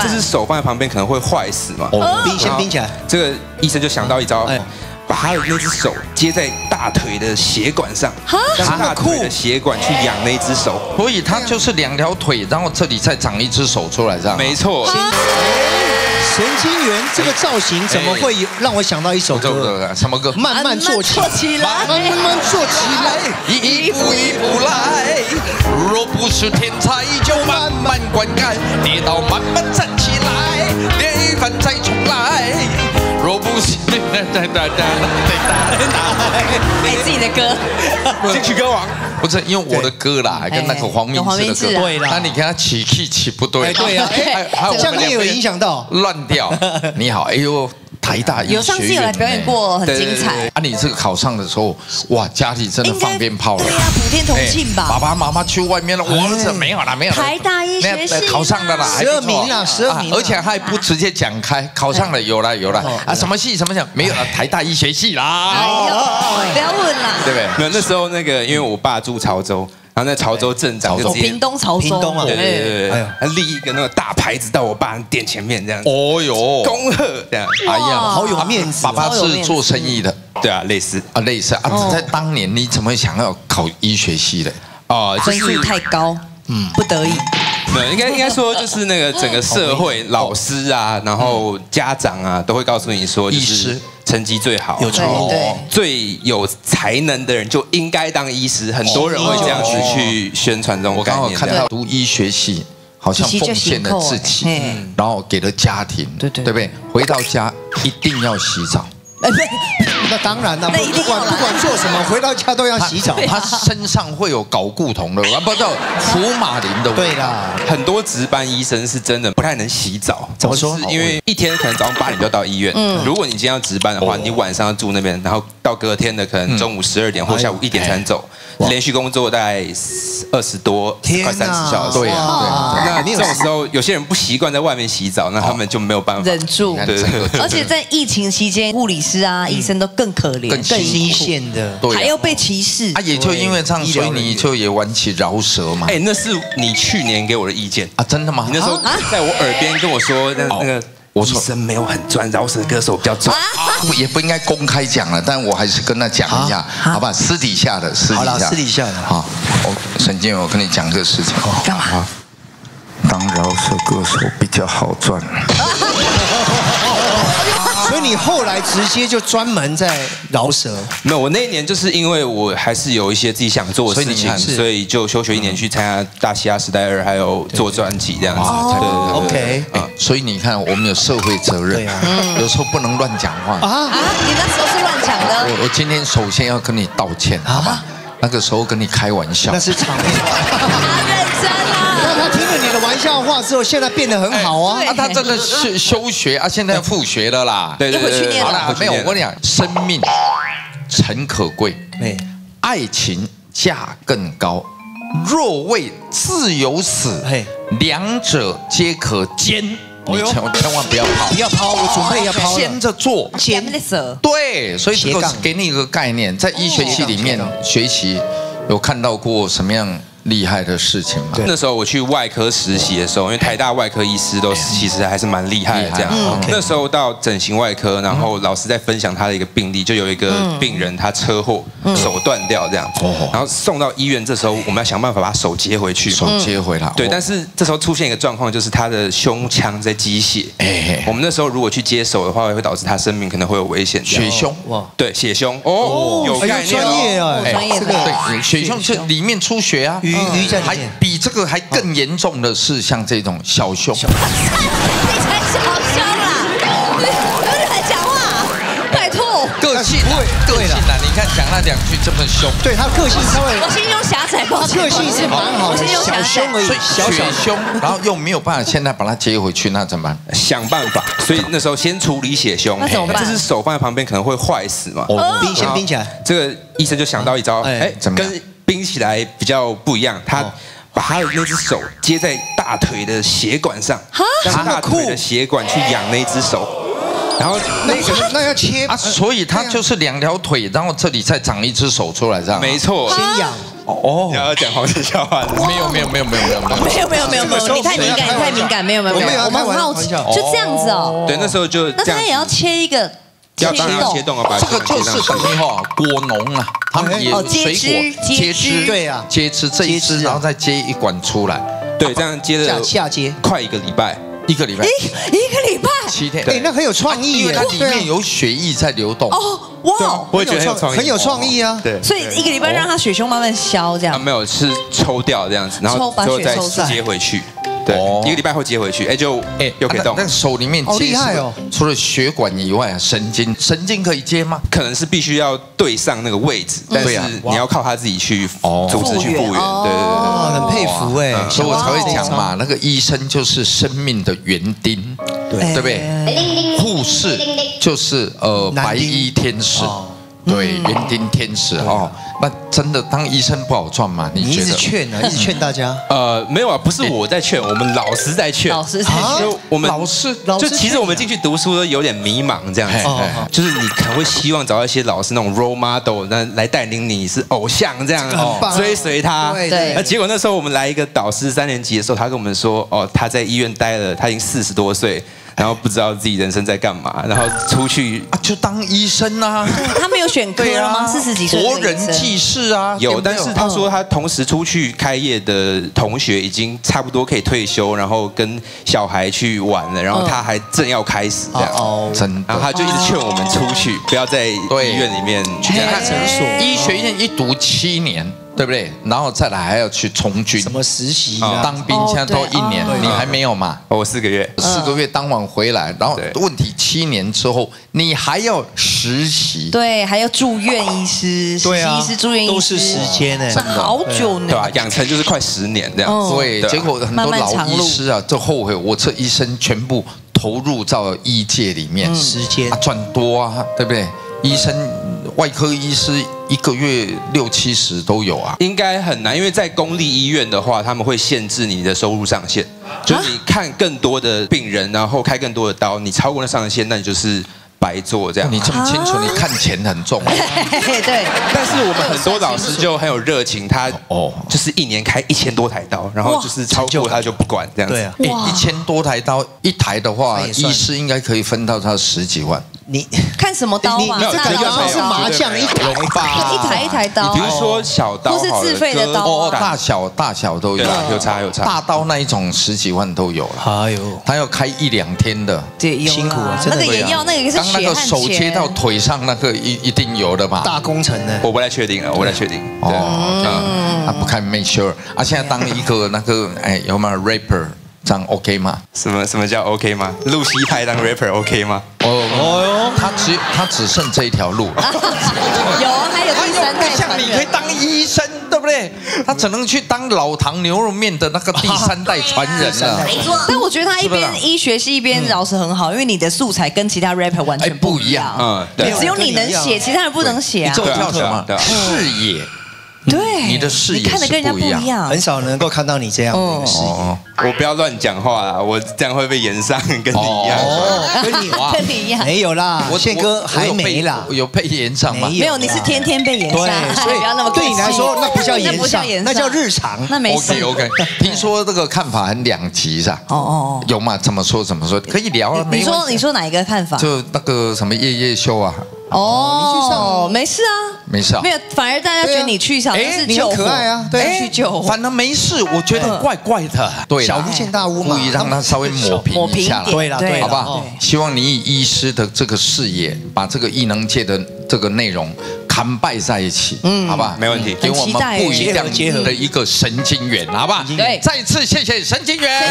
这只手放在旁边可能会坏死嘛。哦冰先冰起来，这个医生就想到一招哎，把他的那只手接在大腿的血管上，让大腿的血管去养那只手。所以他就是两条腿，然后这里再长一只手出来，这样。没错，神经元这个造型怎么会有让我想到一首歌？什么歌？慢慢做起，来慢慢慢做起来。一步一步来，若不是天才，就慢慢灌溉，跌倒慢慢站起来，跌一番再重来。若不是，哒哒哒哒哎，自己的歌，金曲歌王。不是因为我的歌啦，跟那个黄明的歌，对啦那你跟他起 key 起不对，哎，对呀，哎，还有这样也有影响到。乱掉。你好，哎呦，台大医学院有上次有来表演过，很精彩。啊，你这个考上的时候，哇，家里真的放鞭炮了。对呀，普天同庆吧哎。爸爸妈妈去外面了，我儿子没有了，没有了。台大医学系没有考上的啦，十二名啦十二名而且还不直接讲开，考上了有了有了啊，什么系什么系没有了，台大医学系哎啦，呦，不要问啦。对不对？没有，那时候那个因为我爸住潮州，然后那潮州镇长就哦，直接。屏东潮州，屏东啊对对对对对哎立一个那个大牌子到我爸店前面这样，哦哟，恭贺这样，哎呀，好有面子爸爸是做生意的。对啊，类似。啊，类似啊，在当年你怎么想要考医学系的？哦，分数太高，嗯，不得已。没有，应该应该说就是那个整个社会老师啊，然后家长啊，都会告诉你说，就医师成绩最好、有对对，最有才能的人就应该当医师，很多人会这样子去宣传这种我刚好概念。看到读医学系，好像奉献了自己然后给了家庭，对对对不对？回到家一定要洗澡。那当然了，不管不管做什么，回到家都要洗澡。他身上会有搞固酮的，啊，不叫福马林的味道。对啦，很多值班医生是真的不太能洗澡，怎么说？因为一天可能早上八点就要到医院，嗯。如果你今天要值班的话，哦。你晚上要住那边，然后到隔天的可能中午十二点或下午一点才能走，哇。连续工作大概二十多天快三十小时。对啊哇。那没有这种时候，有些人不习惯在外面洗澡，那他们就没有办法。忍住。对。而且在疫情期间，护理师啊、医生都更可怜，更辛苦。第一线的，还要被歧视。啊，。也就因为这样，所以你就也玩起饶舌嘛。哎，那是你去年给我的意见。啊，真的吗？你那时候在我耳边跟我说，那那个我说医生没有很赚，饶舌歌手比较专。啊也不应该公开讲了，但我还是跟他讲一下，好吧？私底下的，私底下，私底下的好，我沈建，我跟你讲这个事情。干嘛？当饶舌歌手比较好赚。你后来直接就专门在饶舌，没有，我那一年就是因为我还是有一些自己想做的事情，所以就休学一年去参加《大西亚时代二》，还有做专辑这样子。哇对对对对 OK 哎所以你看，我们有社会责任。对啊，有时候不能乱讲话。啊，啊，你那时候是乱讲的，我我今天首先要跟你道歉，好吧？那个时候跟你开玩笑。那，是场面。玩笑话之后，现在变得很好啊。对啊，他真的是休学啊，现在要复学了啦。对对对好了，没有，我跟你讲，生命诚可贵，哎，爱情价更高。若为自由死嘿，两者皆可兼。你千千万不要抛不，要抛，我准备要抛兼了。着做。前面的蛇，对，所以这个给你一个概念，在医学系里面学习，有看到过什么样厉害的事情嘛？那时候我去外科实习的时候，因为台大外科医师都其实还是蛮厉害的这样。那时候到整形外科，然后老师在分享他的一个病例，就有一个病人他车祸手断掉这样，然后送到医院，这时候我们要想办法把手接回去。手接回来。对，哦。但是这时候出现一个状况，就是他的胸腔在积血。哎我们那时候如果去接手的话，会导致他生命可能会有危险。血胸。哇，对血胸。哦，有哎概念呦专业哦。啊，专业的。对，血胸。是里面出血啊，鱼鱼在里还。比这个还更严重的是像这种小胸，你才小胸啦，你有人来讲话，拜托，个性啊，个性啊，你看讲那两句这么凶，对他个性稍微，我心胸狭窄，抱个性是蛮好的，我心胸小狭窄。胸而已所以，小小胸，然后又没有办法现在把它接回去，那怎么办？想办法，所以那时候先处理血胸。那怎么办这只手放在旁边可能会坏死嘛。哦冰先冰起来。这个医生就想到一招，哎哎，怎么跟冰起来比较不一样，他哦。把他的那只手接在大腿的血管上，让大腿的血管去养那只手，然后那个那要切啊，所以他就是两条腿，然后这里再长一只手出来，这样。没错，先养，哦。你，要讲黄色笑话没有没有没有没有没有没有，没有没有没有没有，你太敏感，你太敏感，没有没有没有，我们很好奇，就这样子哦。对，那时候就那他也要切一个要当然要切洞啊，把这个就是等于哈果农啊，他们也哦接水枝果接接枝枝，对啊接枝这一枝，接枝啊然后再接一管出来，对，这样接下了下接。快一个礼拜。一个礼拜一一个礼拜七天，哎，那很有创意耶因为它！里面有血液在流动。哦，哇哦！我也觉得很有创意，很有创意啊！对，所以一个礼拜让它血胸慢慢消，这啊样没有是抽掉这样子，然后抽把最后再血抽出来接回去。对。哦，一个礼拜后接回去，哎，就哎又可以动。但。手里面厉害哦。除了血管以外，神经神经可以接吗？可能是必须要对上那个位置，但是你要靠他自己去哦。组织去复原。哦。对对对很佩服哎，嗯所以我才会讲嘛，那个医生就是生命的园丁，对。对不对？护士就是呃白衣天使。哦，对，园丁天使哦。那真的当医生不好赚吗？你你一觉得？直劝啊，一直劝大家。呃，没有啊，不是我在劝，我们老师在劝。老师在劝就我们老师老师就其实我们进去读书都有点迷茫这样子就是你可能会希望找到一些老师那种 role model，那来带领你是偶像这样这个很棒啊追随他。对对那结果那时候我们来一个导师三年级的时候，他跟我们说，哦，他在医院待了，他已经四十多岁，然后不知道自己人生在干嘛，然后出去啊，就当医生啊，他没有选科了吗？四十几岁的活人济世啊，有，但是他说他同时出去开业的同学已经差不多可以退休，然后跟小孩去玩了，然后他还正要开始这样。哦，真的。然后他就一直劝我们出去，不要在对医院里面去看看诊所。医学院一读七年，对不对？然后再来还要去从军什，么实习？当兵现在都一年你还没有嘛？哦，我四个月。四个月当完回来，然后对问题七年之后，你还要实习，对，还要住院医师、实对啊习医师、住院医师，都是时间哎那好久呢。对吧？养成就是快十年这样。对，结果很多老医师啊，就后悔，我这一生全部投入到医界里面，时间啊赚多啊，对不对？医生、外科医师一个月六七十都有啊。应该很难，因为在公立医院的话，他们会限制你的收入上限，就是你看更多的病人，然后开更多的刀，你超过了上限，那你就是白做这样。你这么清楚，啊你看钱很重啊。对，但是我们很多老师就很有热情，他哦就是一年开一千多台刀，然后就是超过他就不管这样子。对啊，一千多台刀，一台的话，医师应该可以分到他十几万。你看什么刀嘛？你你这个刀是麻将一台有吧一台一台刀，比如说小刀好了，或是自费的刀哦，割大小大小都有有差有差。大刀那一种十几万都有了。哎呦，他要开一两天的，对，辛苦啊真的那个也要，那个也是刚那个血汗钱手切到腿上那个一一定有的嘛。大工程的？我不太确定了，我不太确定。对，哦，嗯，他不看 make sure 啊，现在当一个那个哎有没有 rapper 这样 OK 吗？什么什么叫 OK 吗？露西派当 rapper OK 吗？哦他只他只剩这一条路了。有啊，还有第三代不像传人你可以当医生，对不对？他只能去当老唐牛肉面的那个第三代传人了。没错但我觉得他一边医学系一边饶舌很好，因为你的素材跟其他 rapper 完哎全不一样。嗯，对。只有你能写，其他人不能写啊你知。道我叫什么？视野。对，你的视野你看的跟人家不是不一一样很。少能够看到你这样的一个视野。哦，我不要乱讲话啦，我这样会被延上，跟你一样。哦，跟你哇跟你一样。没有啦，我宪哥还没啦。有被延上吗？没没有，你是天天被延上，对，所以不要那么客气对你来说，那不叫延上那叫日常。那没事。OK OK，听说这个看法很两极是吧？哦哦哦，有吗？怎么说怎么说？可以聊啊，你说你说哪一个看法？就那个什么夜夜秀啊，哦，没事啊，没事啊没。有，反而大家觉得你去场哎你是救火，很可爱啊，对哎去救火。反而没事，我觉得怪怪的。对小巫见大巫嘛故意让他稍微抹抹平平一下啦。对了对好不好哦？希望你以医师的这个视野，把这个异能界的这个内容砍拜在一起，嗯，好不好？没问题给我们不一样结合的一个神经元，好不好？对再次谢谢神经元。